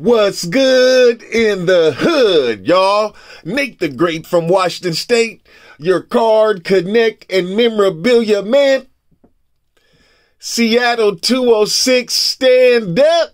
What's good in the hood, y'all? Nate the Great from Washington State, your card, connect, and memorabilia man. Seattle 206, stand up.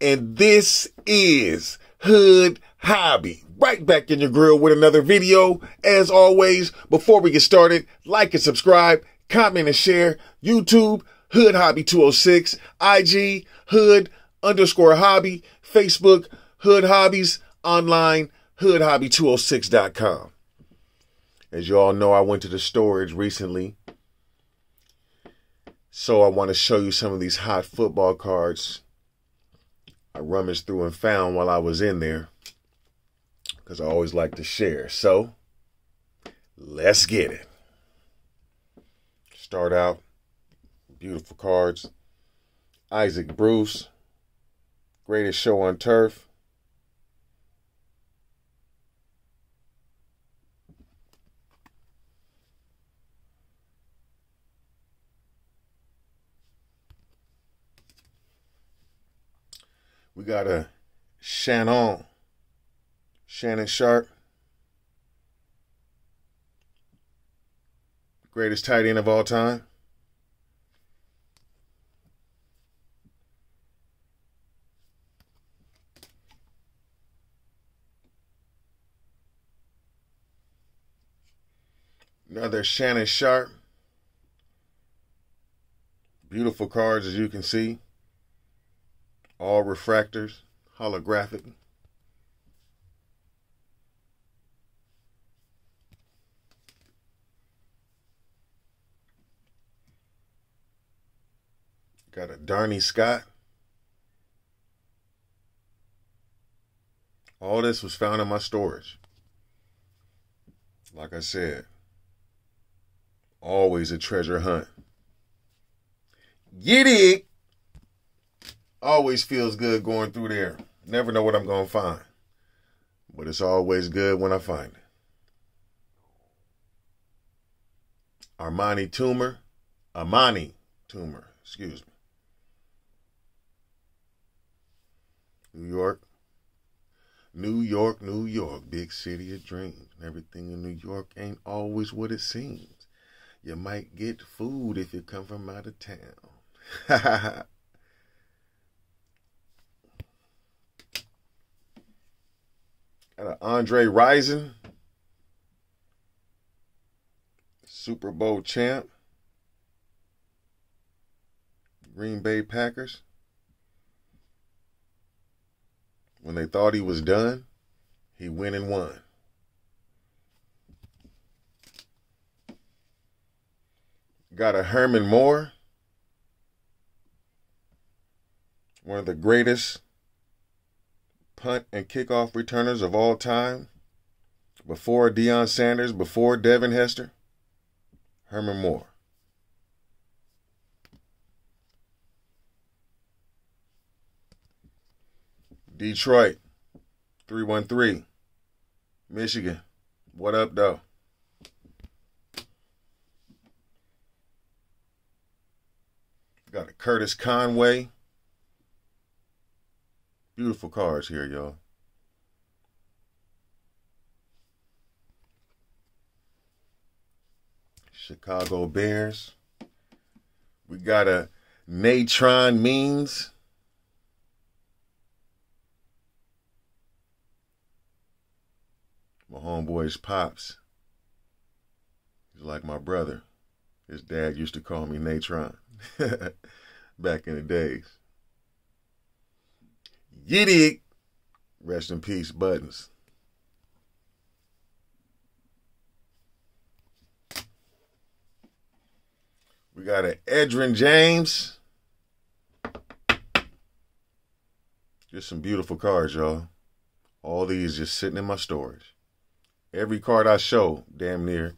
And this is Hood Hobby. Right back in your grill with another video. As always, before we get started, like and subscribe, comment and share. YouTube, Hood Hobby 206, IG, Hood underscore hobby, Facebook, Hood Hobbies, online, hoodhobby206.com. As you all know, I went to the storage recently. So I want to show you some of these hot football cards I rummaged through and found while I was in there. Because I always like to share. So let's get it. Start out. Beautiful cards. Isaac Bruce. Greatest show on turf. We got a Shannon, Shannon Sharpe, greatest tight end of all time. Another Shannon Sharpe. Beautiful cards as you can see. All refractors, holographic. Got a Darnay Scott. All this was found in my storage. Like I said, always a treasure hunt. Get it! Always feels good going through there. Never know what I'm going to find. But it's always good when I find it. Armani Toomer. Amani Toomer. Excuse me. New York. New York, New York, big city of dreams. Everything in New York ain't always what it seems. You might get food if you come from out of town. Got an Andre Rison, Super Bowl champ, Green Bay Packers. When they thought he was done, he went and won. Got a Herman Moore, one of the greatest punt and kickoff returners of all time. Before Deion Sanders, before Devin Hester, Herman Moore. Detroit, 313. Michigan, what up, though? Got a Curtis Conway. Beautiful cards here, y'all. Chicago Bears. We got a Natron Means. My homeboy's pops. He's like my brother. His dad used to call me Natron back in the days. Yiddick. Rest in peace, Buttons. We got an Edgerrin James. Just some beautiful cards, y'all. All these just sitting in my storage. Every card I show, damn near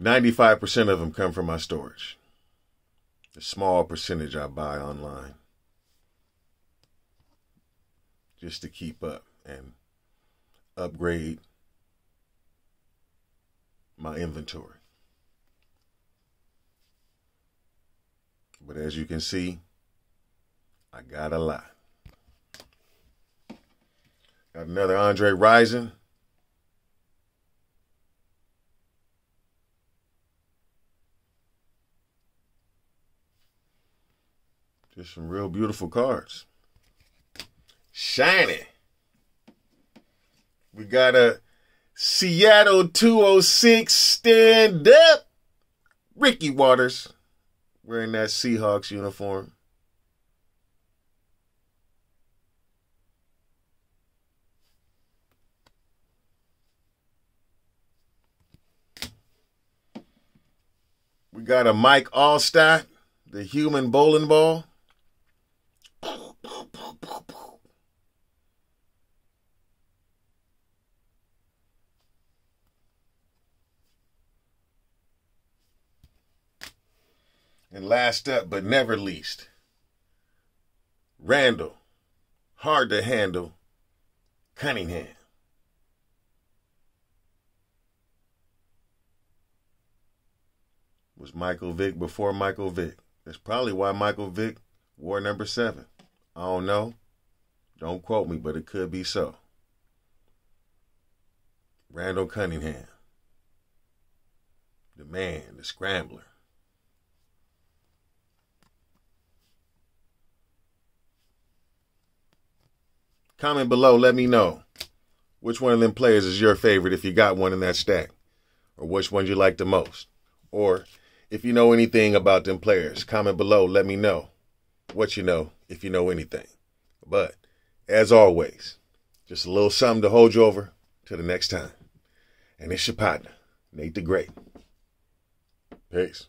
95% of them come from my storage. A small percentage I buy online just to keep up and upgrade my inventory. But as you can see, I got a lot. Got another Andre Rison. Just some real beautiful cards. Shiny. We got a Seattle 206 stand up. Ricky Watters wearing that Seahawks uniform. We got a Mike Alstott, the human bowling ball. And last up, but never least, Randall, hard to handle, Cunningham. Was Michael Vick before Michael Vick? That's probably why Michael Vick wore number seven. I don't know. Don't quote me, but it could be so. Randall Cunningham. The man, the scrambler. Comment below, let me know which one of them players is your favorite if you got one in that stack, or which one you like the most. Or if you know anything about them players, comment below, let me know what you know if you know anything. But as always, just a little something to hold you over till the next time. And it's your partner, Nate the Great. Peace.